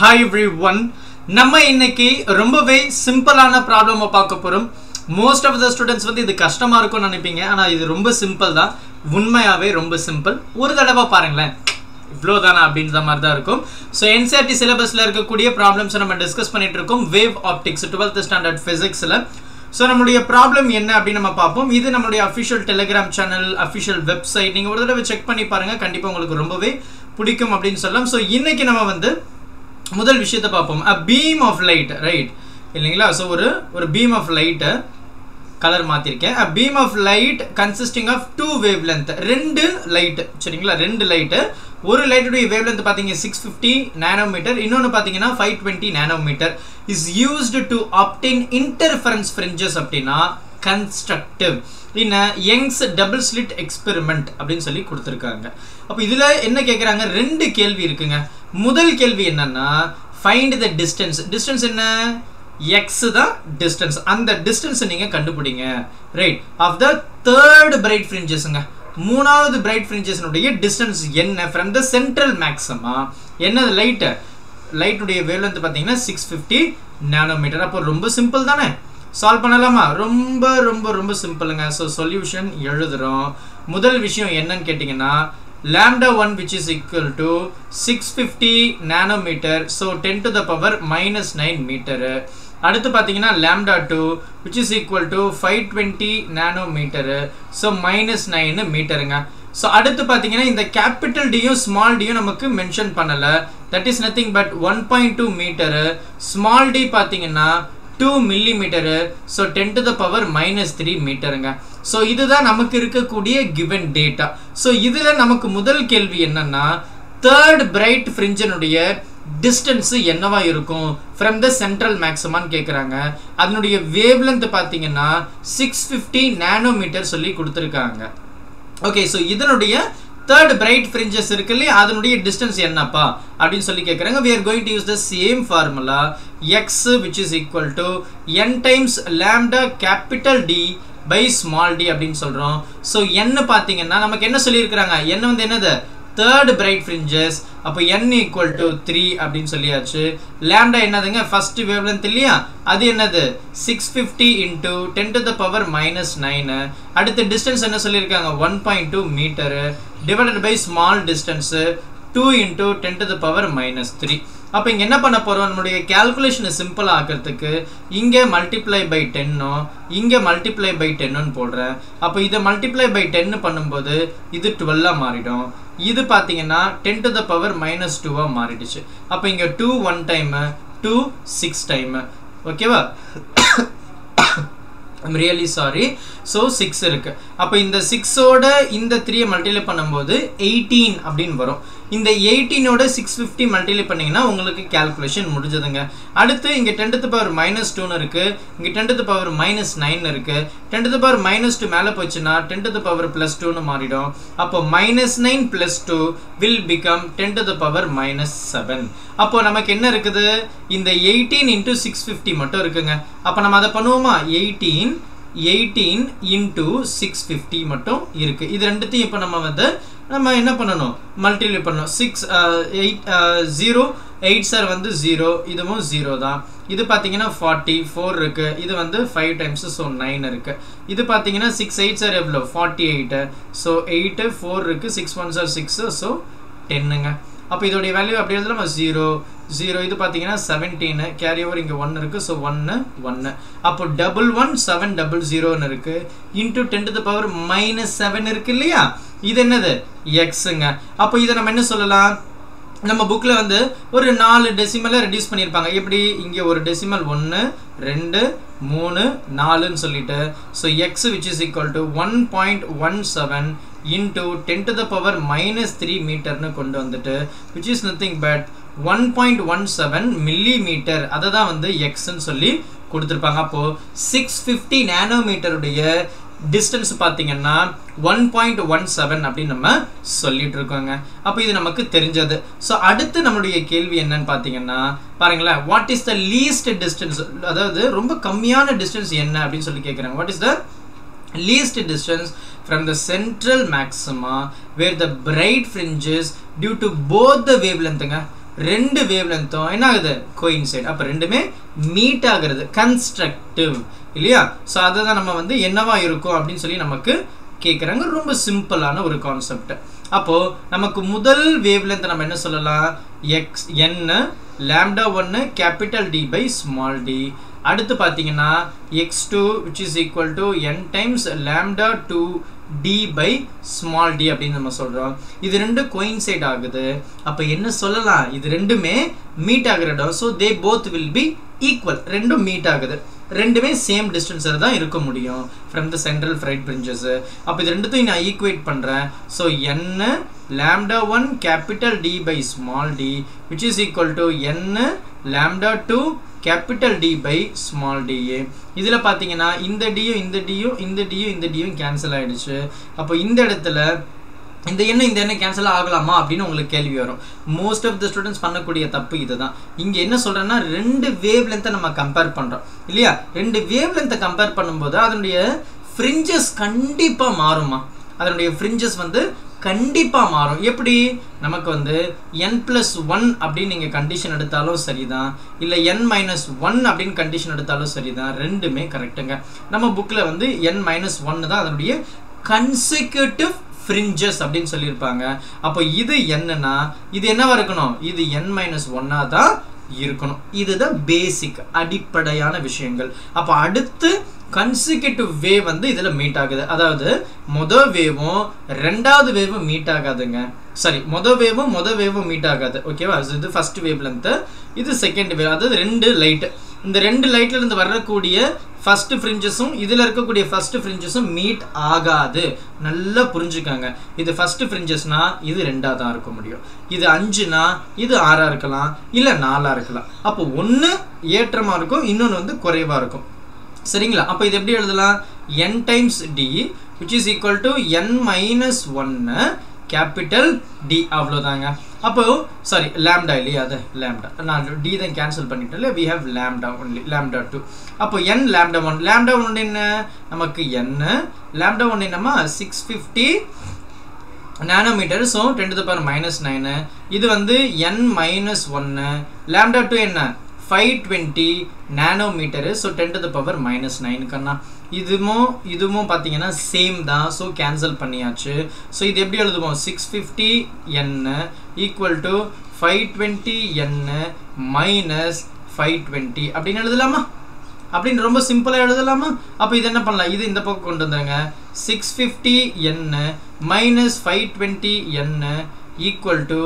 Hi every one நம்ம இன்னைக்கு ரொம்பவே சிம்பிளான ப்ராப்ளமாக பார்க்க போகிறோம் மோஸ்ட் ஆஃப் த ஸ்டூடெண்ட்ஸ் வந்து இது கஷ்டமாக இருக்கும்னு நினைப்பீங்க. ஆனால் இது ரொம்ப சிம்பிள் தான். உண்மையாகவே ரொம்ப சிம்பிள் ஒரு தடவை பாருங்களேன். இவ்வளோதானா அப்படின்ற மாதிரி தான் இருக்கும் ஸோ என்சிஆர்டி சிலபஸில் இருக்கக்கூடிய ப்ராப்ளம்ஸை நம்ம டிஸ்கஸ் பண்ணிட்டு இருக்கோம். வேவ் ஆப்டிக்ஸ் டுவெல்த் ஸ்டாண்டர்ட் ஃபிசிக்ஸில் ஸோ நம்மளுடைய ப்ராப்ளம் என்ன அப்படின்னு நம்ம பார்ப்போம். இது நம்மளுடைய official Telegram channel official website நீங்கள் ஒரு தடவை செக் பண்ணி பாருங்கள் கண்டிப்பாக உங்களுக்கு ரொம்பவே பிடிக்கும் அப்படின்னு சொல்லலாம். ஸோ இன்னைக்கு நம்ம வந்து முதல் விஷயத்தை பார்ப்போம். A beam of light right இல்லைங்களா? ஸோ ஒரு ஒரு பீம் ஆஃப் லைட்டை colour மாற்றிருக்கேன் a beam of light consisting of two wavelength ரெண்டு லைட்டு சரிங்களா? ரெண்டு லைட்டு ஒரு லைட்டுடைய வேவ் லென்த் பார்த்தீங்க சிக்ஸ் ஃபிஃப்டி நேனோமீட்டர் இன்னொன்று பார்த்தீங்கன்னா five twenty nanometre is used to obtain interference fringes அப்படின்னா constructive in Young's double slit experiment அப்படின்னு சொல்லி கொடுத்துருக்காங்க. அப்போ இதில் என்ன கேட்குறாங்க ரெண்டு கேள்வி இருக்குங்க. முதல் கேள்வி என்னன்னா ஃபைண்ட் த டிஸ்டன்ஸ் டிஸ்டன்ஸ் என்ன? எக்ஸ் தான் டிஸ்டன்ஸ் அந்த டிஸ்டன்ஸை நீங்கள் கண்டுபிடிங்க. Right of the third bright ஃப்ரிஞ்சஸ்ங்க மூணாவது பிரைட் ஃப்ரிஞ்சஸ்னுடைய டிஸ்டன்ஸ் என்ன? ஃப்ரம் த சென்ட்ரல் மேக்ஸமா என்னது லைட்டு லைட்டுடைய வேவ்லென்த் பார்த்தீங்கன்னா சிக்ஸ் ஃபிஃப்டி நானோமீட்டர் அப்போ ரொம்ப சிம்பிள் தானே? சால்வ் பண்ணலாமா? ரொம்ப ரொம்ப ரொம்ப சிம்பிளுங்க ஸோ சொல்யூஷன் எழுதுகிறோம் முதல் விஷயம் என்னன்னு கேட்டிங்கன்னா lambda 1 which is equal to 650 nanometer so 10 to the power minus 9 meter. அடுத்து பார்த்தீங்கன்னா lambda 2 which is equal to 520 nanometer so minus 9 மீட்டருங்க ஸோ அடுத்து பார்த்தீங்கன்னா இந்த கேபிட்டல் டியும் ஸ்மால் டியும் நமக்கு மென்ஷன் பண்ணலை. That is nothing but one point two metre small d பார்த்தீங்கன்னா two millimetre so ten to the power minus three மீட்டருங்க so இதுதான் நமக்கு இருக்கக்கூடிய கிவன் டேட்டா ஸோ இதில் நமக்கு முதல் கேள்வி என்னன்னா தேர்ட் பிரைட் ஃப்ரிஞ்சனுடைய டிஸ்டன்ஸு என்னவா இருக்கும்? ஃப்ரம் த சென்ட்ரல் மேக்ஸிமான்னு கேட்குறாங்க அதனுடைய வேவ் லென்த் பார்த்தீங்கன்னா சிக்ஸ் ஃபிஃப்டி நேனோமீட்டர் சொல்லி கொடுத்துருக்காங்க. ஓகே ஸோ இதனுடைய தேர்ட் பிரைட் ஃப்ரிஞ்சஸ் இருக்கு இல்லையா அதனுடைய டிஸ்டன்ஸ் என்னப்பா? அப்படின்னு சொல்லி கேட்குறாங்க we are going to use the same formula x which is equal to n times lambda capital d by small d அப்படின்னு சொல்கிறோம் ஸோ என்ன பார்த்தீங்கன்னா நமக்கு என்ன சொல்லியிருக்கிறாங்க? என்ன வந்து என்னது? தேர்ட் பிரைட் ஃப்ரிஞ்சஸ் அப்போ என் ஈக்குவல் டு த்ரீ அப்படின்னு சொல்லியாச்சு. லேம்டா என்னதுங்க? ஃபர்ஸ்ட் வேவ்லென்த் இல்லையா? அது என்னது? Six fifty into ten to the power minus nine அடுத்து டிஸ்டன்ஸ் என்ன சொல்லியிருக்காங்க? One point two metre divided by small distance two into ten to the power minus three அப்போ இங்கே என்ன பண்ண போகிறோம் நம்மளுடைய கேல்குலேஷனை சிம்பிள் ஆக்கிறதுக்கு இங்கே மல்டிப்ளை பை டென்னோ இங்கே மல்டிப்ளை பை டென்னு போடுறேன். அப்போ இதை மல்டிப்ளை பை டென்னு பண்ணும்போது இது டுவெல்லாக மாறிடும். இது பார்த்தீங்கன்னா ten to the power minus டூவாக மாறிடுச்சு. அப்போ இங்கே two one time two six time ஓகேவா I'm really sorry so six இருக்குது அப்போ இந்த சிக்ஸோட இந்த த்ரீயை மல்டிப்ளை பண்ணும்போது எயிட்டீன் அப்படின்னு வரும். இந்த எயிட்டீனோட சிக்ஸ் ஃபிஃப்டி மல்டிப்ளை பண்ணிங்கன்னா உங்களுக்கு கேல்குலேஷன் முடிஞ்சதுங்க. அடுத்து இங்கே டென்த்து பவர் மைனஸ் டூன்னு இருக்குது இங்கே டென்த்து பவர் மைனஸ் நைன் இருக்குது டென்த்து பவர் மைனஸ் டூ மேலே போச்சுன்னா டென்த்து பவர் ப்ளஸ் டூன்னு மாறிடும். அப்போ minus nine plus two will become tenth power minus seven அப்போ நமக்கு என்ன இருக்குது? இந்த எயிட்டீன் இன்டூ சிக்ஸ் ஃபிஃப்டி மட்டும் இருக்குங்க. அப்போ நம்ம அதை பண்ணுவோமா? Eighteen eighteen into six fifty மட்டும் இருக்குது இது ரெண்டுத்தையும் இப்போ நம்ம வந்து நம்ம என்ன பண்ணணும்? மல்டிப்ளை பண்ணணும். Six eight zero eight sir வந்து ஜீரோ இதுவும் ஜீரோ தான். இது பார்த்தீங்கன்னா ஃபார்ட்டி ஃபோர் இருக்குது இது வந்து ஃபைவ் டைம்ஸு ஸோ நைன் இருக்குது இது பார்த்தீங்கன்னா சிக்ஸ் எயிட் சார் எவ்வளோ forty eight so eight four இருக்குது six one sir six so டென்னுங்க அப்போ இதோடைய வேல்யூ அப்படி நம்ம ஜீரோ ஜீரோ இது பார்த்தீங்கன்னா செவன்டீனு கேரி ஓவர் இங்கே ஒன்று இருக்குது ஸோ ஒன்று ஒன்று அப்போ டபுள் ஒன் செவன் டபுள் ஜீரோன்னு இருக்குது into ten to power minus seven இருக்குது இல்லையா? இது என்னது? எக்ஸுங்க அப்போ இதை நம்ம என்ன சொல்லலாம்? நம்ம புக்கில் வந்து ஒரு நாலு டெசிமலை ரெடியூஸ் பண்ணியிருப்பாங்க. எப்படி? இங்கே ஒரு டெசிமல் ஒன்று ரெண்டு மூணு நாலுன்னு சொல்லிட்டு. So x which is equal to one point one seven into ten to the power minus three மீட்டர்னு கொண்டு வந்துட்டு which is nothing but one point one seven millimetre அதை தான் வந்து எக்ஸ்ன்னு சொல்லி கொடுத்துருப்பாங்க. அப்போது சிக்ஸ் ஃபிஃப்டி நேனோமீட்டருடைய டிஸ்டன்ஸ் பார்த்தீங்கன்னா ஒன் பாயிண்ட் ஒன் செவன் அப்படின்னு நம்ம சொல்லிட்டு இருக்கோங்க அப்போ இது நமக்கு தெரிஞ்சது. ஸோ அடுத்து நம்மளுடைய கேள்வி என்னன்னு பார்த்தீங்கன்னா பாருங்களேன் what is the least distance அதாவது ரொம்ப கம்மியான டிஸ்டன்ஸ் என்ன அப்படின்னு சொல்லி கேட்குறாங்க what is the least distance from the central maxima where the bright fringes due to both the wavelength ரெண்டு வேவ் லென்த்தும் என்ன ஆகுது? கோயின்சைட் அப்போ ரெண்டுமே மீட் ஆகுறது. கன்ஸ்ட்ரக்டிவ் இல்லையா? ஸோ அதை தான் நம்ம வந்து என்னவா இருக்கும் அப்படின்னு சொல்லி நமக்கு கேட்குறாங்க ரொம்ப சிம்பிளான ஒரு கான்செப்ட் அப்போது நமக்கு முதல் வேவ்லேருந்து நம்ம என்ன சொல்லலாம்? எக்ஸ் என்ன லேம்டா ஒன்று capital d by small d அடுத்து பார்த்தீங்கன்னா x two which is equal to n times lambda two d by small d அப்படின்னு நம்ம சொல்கிறோம் இது ரெண்டு கோயின்சைட் ஆகுது. அப்போ என்ன சொல்லலாம்? இது ரெண்டுமே மீட் ஆகிற இடம். So they both will be equal ரெண்டும் மீட் ஆகுது. ரெண்டுமே சேம் டிஸ்டன்ஸில் தான் இருக்க முடியும். From the central bright fringes அப்போ இது ரெண்டுத்தையும் நான் ஈக்குவேட் பண்ணுறேன் ஸோ என்ன lambda one capital d by small d which is equal to என்ன lambda two capital d by small DA இதில் பார்த்தீங்கன்னா இந்த டியும் இந்த டியும் இந்த டியும் இந்த டியும் கேன்சல் ஆகிடுச்சு அப்போ இந்த இடத்துல இந்த எண்ணம் இந்த எண்ணம் கேன்சல் ஆகலாமா அப்படின்னு உங்களுக்கு கேள்வி வரும். மோஸ்ட் ஆஃப் த ஸ்டூடெண்ட்ஸ் பண்ணக்கூடிய தப்பு இதுதான். இங்கே என்ன சொல்கிறேன்னா ரெண்டு வேவ் லென்த்தை நம்ம கம்பேர் பண்ணுறோம் இல்லையா? ரெண்டு வேவ் லென்த்தை கம்பேர் பண்ணும்போது அதனுடைய ஃப்ரிஞ்சஸ் கண்டிப்பாக மாறுமா அதனுடைய ஃப்ரிஞ்சஸ் வந்து கண்டிப்பாக மாறும். எப்படி? நமக்கு வந்து என் ப்ளஸ் ஒன் அப்படின்னு நீங்கள் கண்டிஷன் எடுத்தாலும் சரிதான். இல்லை என் மைனஸ் ஒன் அப்படின்னு கண்டிஷன் எடுத்தாலும் சரிதான். ரெண்டுமே கரெக்டுங்க நம்ம புக்கில் வந்து என் மைனஸ் ஒன்னு தான் அதனுடைய கன்சிக்யூட்டிவ் ஃப்ரிஞ்சஸ் அப்படின்னு சொல்லியிருப்பாங்க. அப்போ இது என்னன்னா இது என்னவா இருக்கணும்? இது என் மைனஸ் ஒன்னாக தான் இருக்கணும். இதுதான் பேசிக் அடிப்படையான விஷயங்கள். அப்போ அடுத்து கன்சிக்யூட்டிவ் வேவ் வந்து இதில் மீட் ஆகுது. அதாவது மொதல் வேவும் ரெண்டாவது வேவும் மீட் ஆகாதுங்க. சாரி மொதல் வேவும் மொதல் வேவும் மீட் ஆகாது. ஓகேவா இது ஃபர்ஸ்ட் வேவ் லென்த்து இது செகண்ட் வேவ் அதாவது ரெண்டு லைட் இந்த ரெண்டு லைட்லேருந்து வரக்கூடிய ஃபஸ்ட்டு ஃப்ரிஞ்சஸும் இதில் இருக்கக்கூடிய ஃபஸ்ட்டு ஃப்ரிஞ்சஸும் மீட் ஆகாது. நல்லா புரிஞ்சுக்காங்க. இது ஃபஸ்ட்டு ஃப்ரிஞ்சஸ்னால் இது ரெண்டாக தான் இருக்க முடியும். இது அஞ்சுனா இது ஆறாக இருக்கலாம் இல்லை நாலாக இருக்கலாம். அப்போ ஒன்று ஏற்றமாக இருக்கும் இன்னொன்று வந்து குறைவாக இருக்கும். சரிங்களா? அப்போ இது எப்படி எழுதலாம்? N times d which is equal to n minus ஒன்னு கேபிட்டல் டி அவ்வளோதாங்க அப்போ சாரி லேம்டா இல்லையா? அது லேம்டா நான் டி தான் கேன்சல் பண்ணிட்டேன் we have lambda only lambda two அப்போ n lambda one lambda one என்ன? நமக்கு என்ன லேம்டா ஒன் என்னமா six fifty nanometre so ten to power minus nine இது வந்து என் மைனஸ் ஒன்று லேம்டா டூ என்ன? Five twenty nanometre so ten to the power minus நைனுக்கண்ணா இதுவும் இதுவும் பார்த்தீங்கன்னா சேம் தான். ஸோ கேன்சல் பண்ணியாச்சு. ஸோ இது எப்படி எழுதுவோம்? சிக்ஸ் ஃபிஃப்டி என்ன ஈக்குவல் டு ஃபைவ் டுவெண்ட்டி என்ன மைனஸ் ஃபைவ் டுவெண்ட்டி அப்படின்னு எழுதலாமா? அப்படின்னு ரொம்ப சிம்பிளாக எழுதலாமா? அப்போ இது என்ன பண்ணலாம்? இது இந்த பக்கம் கொண்டு வந்தாங்க சிக்ஸ் ஃபிஃப்டி என்ன மைனஸ் ஃபைவ் டுவெண்ட்டி என்ன equal to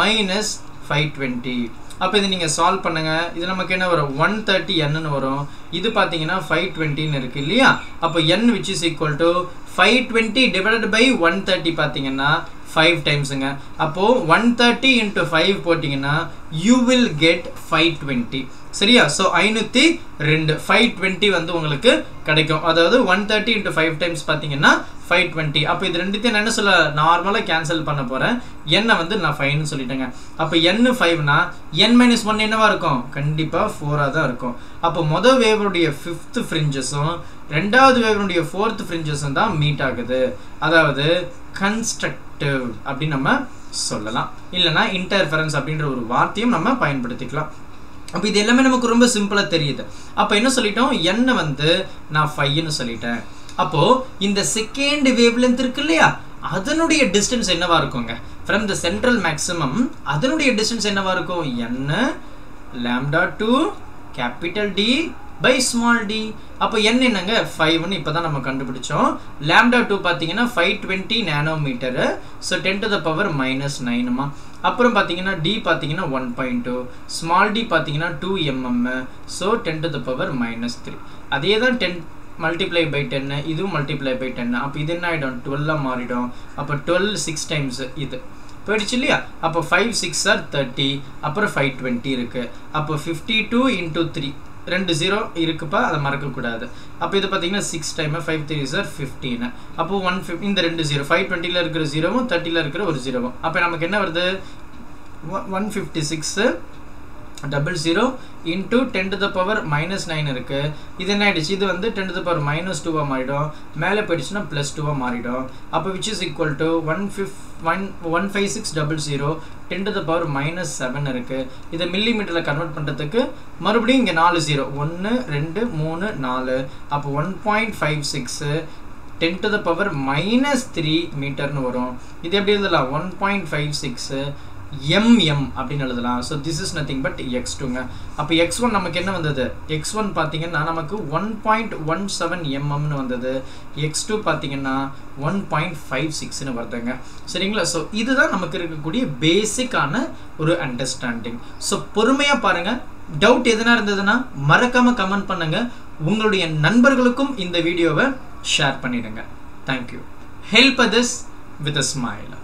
minus five twenty அப்போ இது நீங்கள் சால்வ் பண்ணுங்கள் இது நமக்கு என்ன வரும்? ஒன் தேர்ட்டி என்னன்னு வரும். இது பார்த்தீங்கன்னா ஃபைவ் டுவெண்ட்டின்னு இருக்குது இல்லையா? அப்போ n which is equal to five twenty divided by one thirty பார்த்தீங்கன்னா ஃபைவ் டைம்ஸுங்க அப்போது ஒன் தேர்ட்டி இன்ட்டு ஃபைவ் போட்டிங்கன்னா you will get five twenty சரியா? ஸோ ஐநூற்றி ரெண்டு. ஃபைவ் டுவெண்ட்டி வந்து உங்களுக்கு கிடைக்கும். அதாவது one thirty into five times பார்த்தீங்கன்னா ஃபைவ் டுவெண்ட்டி அப்போ இது ரெண்டுத்தையும் நான் என்ன சொல்ல நார்மலாக கேன்சல் பண்ண போகிறேன் என்னை வந்து நான் ஃபைவ்னு சொல்லிட்டேங்க. அப்போ என் ஃபைவ்னா என் மைனஸ் ஒன் என்னவாக இருக்கும்? கண்டிப்பாக ஃபோராக தான் இருக்கும். அப்போ மொதல் வேவருடைய ஃபிஃப்த்து ஃப்ரிஞ்சஸும் ரெண்டாவது வேவருடைய ஃபோர்த் ஃப்ரிஞ்சஸும் தான் மீட் ஆகுது. அதாவது கன்ஸ்ட்ரக்டிவ் அப்படின்னு நம்ம சொல்லலாம். இல்லைனா இன்டர்ஃபரன்ஸ் அப்படின்ற ஒரு வார்த்தையும் நம்ம பயன்படுத்திக்கலாம். அப்போ இது எல்லாமே நமக்கு ரொம்ப சிம்பிளாக தெரியுது. அப்போ என்ன சொல்லிட்டோம்? என்ன வந்து நான் ஃபைன்னு சொல்லிட்டேன். அப்போது இந்த செகண்ட் வேவ் லென்த் இருக்கு இல்லையா? அதனுடைய டிஸ்டன்ஸ் என்னவா இருக்குங்க? ஃப்ரம் த சென்ட்ரல் மேக்ஸிமம் அதனுடைய டிஸ்டன்ஸ் என்னவா இருக்கும்? என்ன lambda two capital d by small d. அப்போ என் என்னங்க? ஃபைவ்னு இப்போ தான் நம்ம கண்டுபிடிச்சோம். லேம்டா டூ பார்த்தீங்கன்னா five twenty nanometre so ten to the power minus நைனுமா அப்புறம் பார்த்தீங்கன்னா டி பார்த்தீங்கன்னா one point two small d பார்த்தீங்கன்னா two mm so ten to the power minus three அதே தான் டென் மல்டிப்ளை பை டென்னு இதுவும் மல்டிப்ளை பை டென்னு அப்போ இது என்ன ஆகிடும் டுவெல்லாக மாறிடும். அப்போ டுவெல் சிக்ஸ் டைம்ஸ் இது. போயிடுச்சு இல்லையா? அப்போ ஃபைவ் சிக்ஸ் ஆர் தேர்ட்டி அப்புறம் ஃபைவ் டுவெண்ட்டி இருக்குது அப்போ ஃபிஃப்டி டூ இன்டூ த்ரீ ரெண்டு ஜீரோ இருக்குப்பா அதை மறக்கக்கூடாது. அப்போ இது பார்த்தீங்கன்னா சிக்ஸ் டைமு ஃபைவ் த்ரீ சார் ஃபிஃப்டீனு அப்போ ஒன் ஃபிஃப்ட் இந்த ரெண்டு ஜீரோ ஃபைவ் டுவெண்ட்டியில் இருக்கிற ஜீரோவும் தேர்ட்டியில் இருக்கிற ஒரு ஜீரோவும் அப்போ நமக்கு என்ன வருது? One fifty six double zero into ten to the power minus nine இருக்குது இது என்ன ஆயிடுச்சு? இது வந்து ten to the power minus டூவாக மாறிடும். மேலே போயிடுச்சுன்னா ப்ளஸ் டூவாக மாறிடும். அப்போ which is equal to one fifty one one five six double zero ten to the power minus seven இருக்குது இதை மில்லி மீட்டரில் கன்வெர்ட் பண்ணுறதுக்கு மறுபடியும் இங்கே நாலு ஜீரோ ஒன்று ரெண்டு மூணு நாலு. அப்போ one point five six ten to the power minus three மீட்டர்னு வரும். இது எப்படி எழுதலாம்? One point five six mm அப்படின்னு எழுதலாம். So this is nothing but x டூங்க. அப்போ எக்ஸ் ஒன் நமக்கு என்ன வந்தது? எக்ஸ் ஒன் பார்த்தீங்கன்னா நமக்கு ஒன் பாயிண்ட் ஒன் செவன் எம்எம்னு வந்தது. எக்ஸ் டூ பார்த்தீங்கன்னா ஒன் பாயிண்ட் ஃபைவ் சிக்ஸ்னு வருதுங்க. சரிங்களா? ஸோ இதுதான் நமக்கு இருக்கக்கூடிய பேசிக்கான ஒரு அண்டர்ஸ்டாண்டிங் ஸோ பொறுமையாக பாருங்கள் டவுட் எதுனா இருந்ததுன்னா மறக்காமல் கமெண்ட் பண்ணுங்கள் உங்களுடைய நண்பர்களுக்கும் இந்த வீடியோவை ஷேர் பண்ணிடுங்க. Thank you help others with a smile